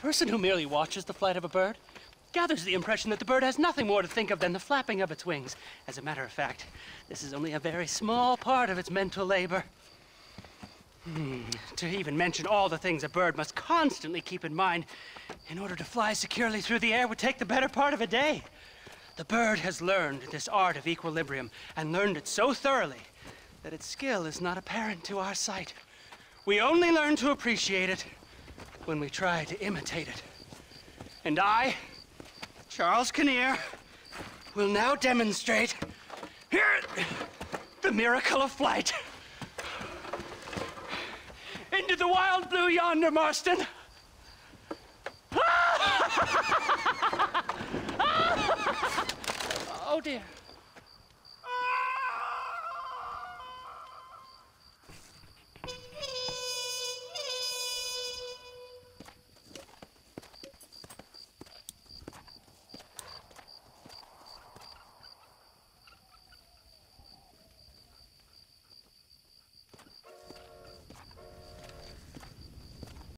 person who merely watches the flight of a bird gathers the impression that the bird has nothing more to think of than the flapping of its wings. As a matter of fact, this is only a very small part of its mental labor. Hmm, to even mention all the things a bird must constantly keep in mind in order to fly securely through the air would take the better part of a day. The bird has learned this art of equilibrium and learned it so thoroughly that its skill is not apparent to our sight. We only learn to appreciate it when we try to imitate it. And I, Charles Kinnear, will now demonstrate here the miracle of flight. Into the wild blue yonder, Marston. oh dear.